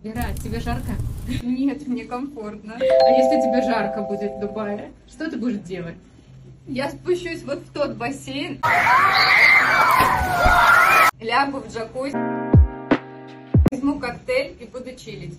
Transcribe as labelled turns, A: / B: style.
A: Вера, тебе жарко?
B: Нет, мне комфортно.
A: А если тебе жарко будет в Дубае, что ты будешь делать?
B: Я спущусь вот в тот бассейн, лягу в джакузи, возьму коктейль и буду чилить.